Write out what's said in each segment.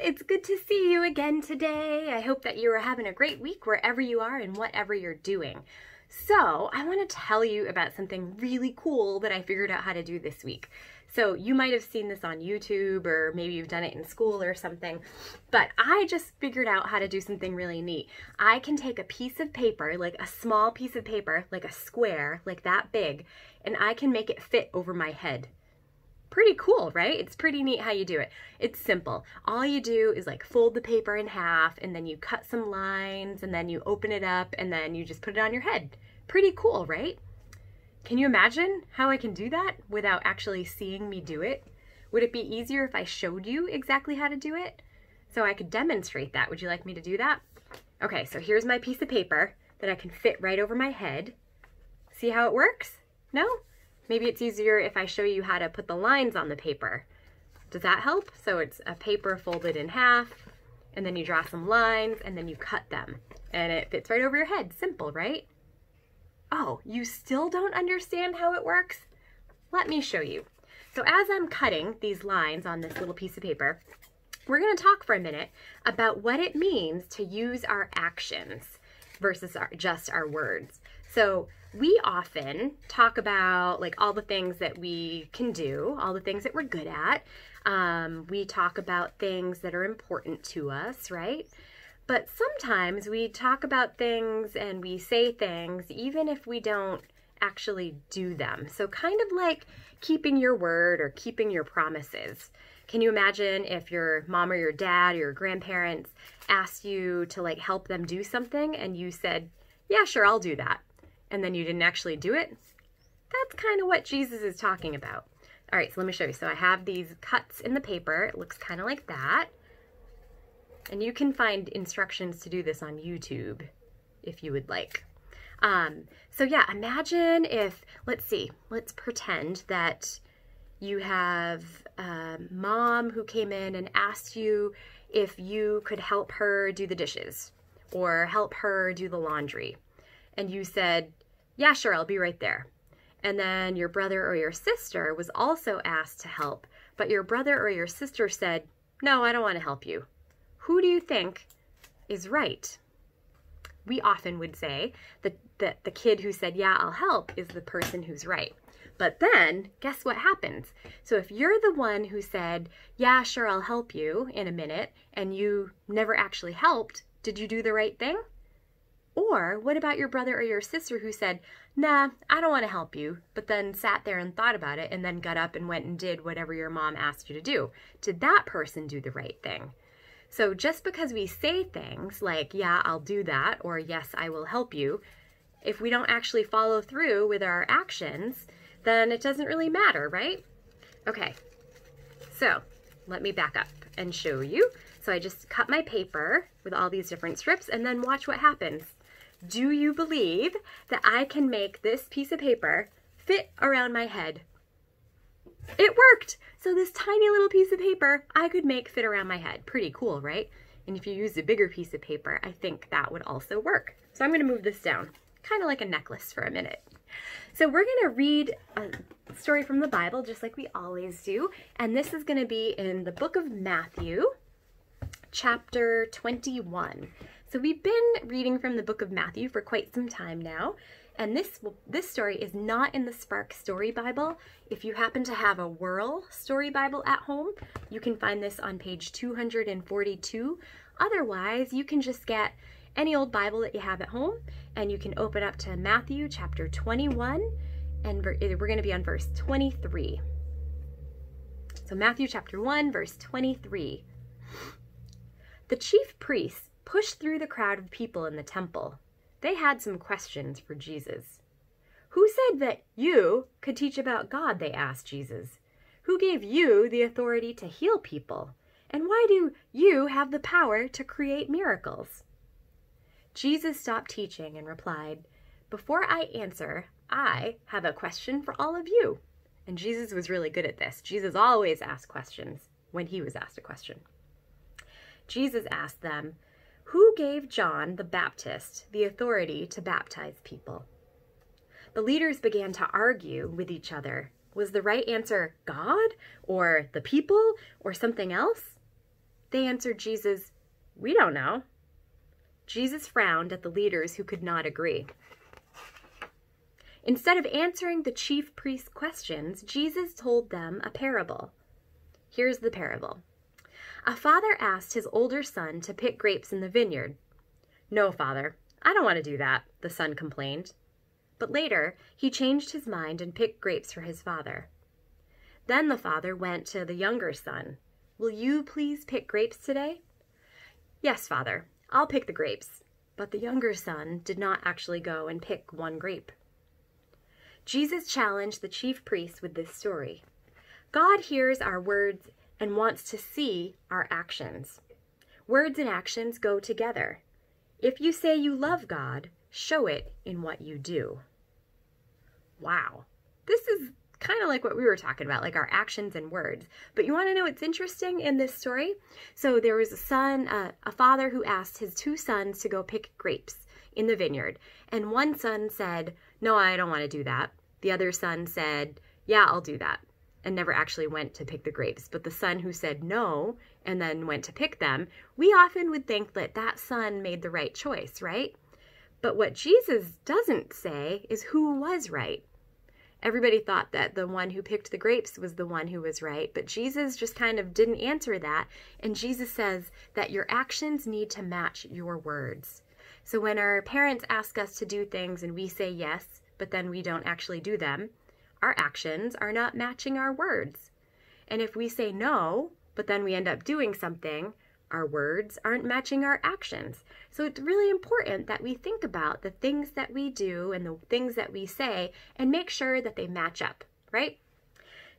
It's good to see you again today. I hope that you are having a great week wherever you are and whatever you're doing. So, I want to tell you about something really cool that I figured out how to do this week. So, you might have seen this on YouTube or maybe you've done it in school or something, but I just figured out how to do something really neat. I can take a piece of paper, like a small piece of paper, like a square, like that big, and I can make it fit over my head pretty cool, right? It's pretty neat how you do it. It's simple. All you do is like fold the paper in half and then you cut some lines and then you open it up and then you just put it on your head. Pretty cool, right? Can you imagine how I can do that without actually seeing me do it? Would it be easier if I showed you exactly how to do it? So I could demonstrate that. Would you like me to do that? Okay, so here's my piece of paper that I can fit right over my head. See how it works? No? Maybe it's easier if I show you how to put the lines on the paper. Does that help? So it's a paper folded in half, and then you draw some lines, and then you cut them. And it fits right over your head. Simple, right? Oh, you still don't understand how it works? Let me show you. So as I'm cutting these lines on this little piece of paper, we're going to talk for a minute about what it means to use our actions versus our, just our words. So we often talk about like all the things that we can do, all the things that we're good at. Um, we talk about things that are important to us, right? But sometimes we talk about things and we say things even if we don't actually do them. So, kind of like keeping your word or keeping your promises. Can you imagine if your mom or your dad or your grandparents asked you to like help them do something and you said, Yeah, sure, I'll do that and then you didn't actually do it, that's kind of what Jesus is talking about. All right, so let me show you. So I have these cuts in the paper. It looks kind of like that. And you can find instructions to do this on YouTube if you would like. Um, so yeah, imagine if, let's see, let's pretend that you have a mom who came in and asked you if you could help her do the dishes or help her do the laundry. And you said, yeah, sure, I'll be right there. And then your brother or your sister was also asked to help, but your brother or your sister said, No, I don't want to help you. Who do you think is right? We often would say that, that the kid who said, Yeah, I'll help, is the person who's right. But then, guess what happens? So if you're the one who said, Yeah, sure, I'll help you in a minute, and you never actually helped, did you do the right thing? Or what about your brother or your sister who said, nah, I don't want to help you, but then sat there and thought about it and then got up and went and did whatever your mom asked you to do? Did that person do the right thing? So just because we say things like, yeah, I'll do that, or yes, I will help you, if we don't actually follow through with our actions, then it doesn't really matter, right? Okay, so let me back up and show you. So I just cut my paper with all these different strips and then watch what happens. Do you believe that I can make this piece of paper fit around my head? It worked! So this tiny little piece of paper I could make fit around my head. Pretty cool, right? And if you use a bigger piece of paper, I think that would also work. So I'm gonna move this down, kind of like a necklace for a minute. So we're gonna read a story from the Bible, just like we always do. And this is gonna be in the book of Matthew, chapter 21. So we've been reading from the book of Matthew for quite some time now, and this this story is not in the Spark Story Bible. If you happen to have a Whirl Story Bible at home, you can find this on page 242. Otherwise, you can just get any old Bible that you have at home, and you can open up to Matthew chapter 21, and we're going to be on verse 23. So Matthew chapter 1, verse 23. The chief priests pushed through the crowd of people in the temple. They had some questions for Jesus. Who said that you could teach about God? They asked Jesus. Who gave you the authority to heal people? And why do you have the power to create miracles? Jesus stopped teaching and replied, Before I answer, I have a question for all of you. And Jesus was really good at this. Jesus always asked questions when he was asked a question. Jesus asked them, who gave John the Baptist the authority to baptize people? The leaders began to argue with each other. Was the right answer God or the people or something else? They answered Jesus, We don't know. Jesus frowned at the leaders who could not agree. Instead of answering the chief priest's questions, Jesus told them a parable. Here's the parable A father asked his older son to pick grapes in the vineyard. No, father, I don't want to do that, the son complained. But later, he changed his mind and picked grapes for his father. Then the father went to the younger son. Will you please pick grapes today? Yes, father, I'll pick the grapes. But the younger son did not actually go and pick one grape. Jesus challenged the chief priests with this story. God hears our words and wants to see our actions. Words and actions go together. If you say you love God, show it in what you do. Wow. This is kind of like what we were talking about, like our actions and words. But you want to know what's interesting in this story? So there was a son, uh, a father who asked his two sons to go pick grapes in the vineyard. And one son said, No, I don't want to do that. The other son said, Yeah, I'll do that. And never actually went to pick the grapes. But the son who said no and then went to pick them, we often would think that that son made the right choice, right? But what Jesus doesn't say is who was right. Everybody thought that the one who picked the grapes was the one who was right, but Jesus just kind of didn't answer that. And Jesus says that your actions need to match your words. So when our parents ask us to do things and we say yes, but then we don't actually do them, our actions are not matching our words. And if we say no, but then we end up doing something, our words aren't matching our actions. So it's really important that we think about the things that we do and the things that we say and make sure that they match up, right?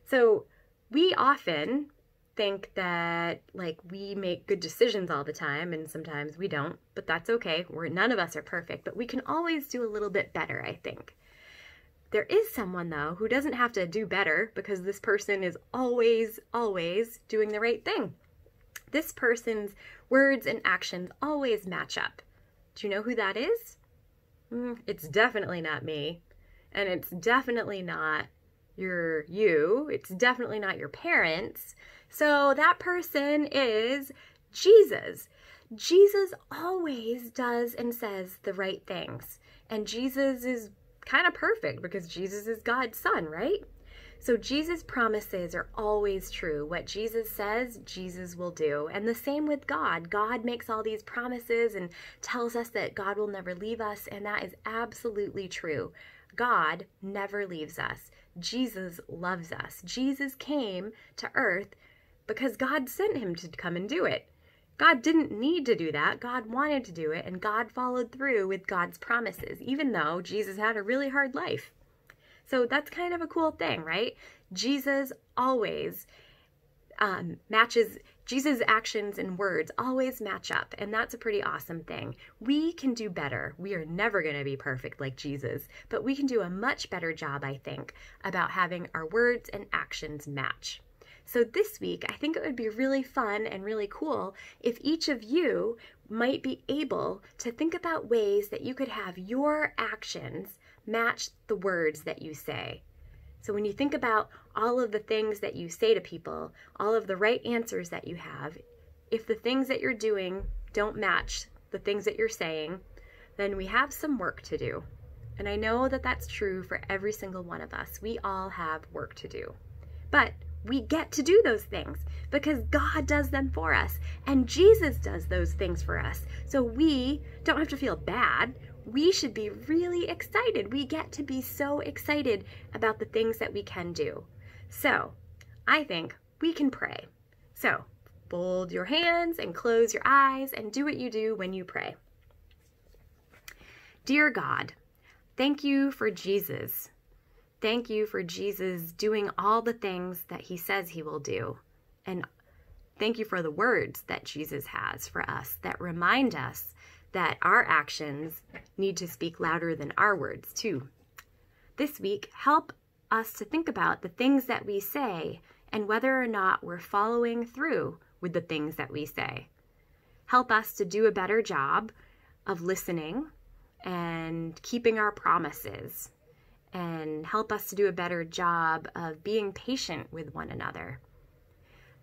So we often think that like we make good decisions all the time and sometimes we don't, but that's okay. We're none of us are perfect, but we can always do a little bit better, I think. There is someone though who doesn't have to do better because this person is always always doing the right thing this person's words and actions always match up. Do you know who that is? Mm, it's definitely not me. And it's definitely not your you. It's definitely not your parents. So that person is Jesus. Jesus always does and says the right things. And Jesus is kind of perfect because Jesus is God's son, right? So Jesus' promises are always true. What Jesus says, Jesus will do. And the same with God. God makes all these promises and tells us that God will never leave us, and that is absolutely true. God never leaves us. Jesus loves us. Jesus came to earth because God sent him to come and do it. God didn't need to do that. God wanted to do it, and God followed through with God's promises, even though Jesus had a really hard life. So that's kind of a cool thing, right? Jesus always um, matches, Jesus' actions and words always match up. And that's a pretty awesome thing. We can do better. We are never going to be perfect like Jesus, but we can do a much better job, I think, about having our words and actions match. So this week, I think it would be really fun and really cool if each of you might be able to think about ways that you could have your actions match the words that you say. So when you think about all of the things that you say to people, all of the right answers that you have, if the things that you're doing don't match the things that you're saying, then we have some work to do. And I know that that's true for every single one of us. We all have work to do. But we get to do those things because God does them for us and Jesus does those things for us. So we don't have to feel bad we should be really excited. We get to be so excited about the things that we can do. So, I think we can pray. So, fold your hands and close your eyes and do what you do when you pray. Dear God, thank you for Jesus. Thank you for Jesus doing all the things that he says he will do. And thank you for the words that Jesus has for us that remind us that our actions need to speak louder than our words, too. This week, help us to think about the things that we say and whether or not we're following through with the things that we say. Help us to do a better job of listening and keeping our promises, and help us to do a better job of being patient with one another.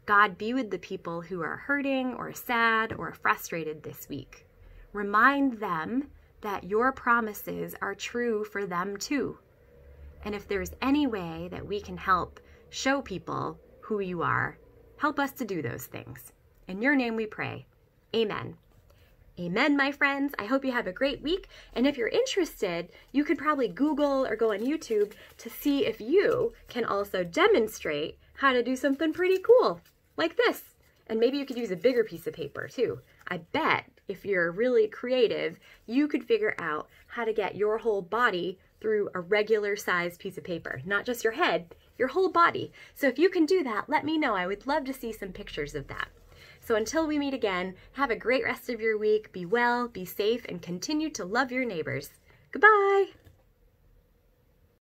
God, be with the people who are hurting or sad or frustrated this week. Remind them that your promises are true for them too. And if there's any way that we can help show people who you are, help us to do those things. In your name we pray. Amen. Amen, my friends. I hope you have a great week. And if you're interested, you could probably Google or go on YouTube to see if you can also demonstrate how to do something pretty cool like this. And maybe you could use a bigger piece of paper too. I bet if you're really creative, you could figure out how to get your whole body through a regular sized piece of paper, not just your head, your whole body. So if you can do that, let me know. I would love to see some pictures of that. So until we meet again, have a great rest of your week. Be well, be safe, and continue to love your neighbors. Goodbye.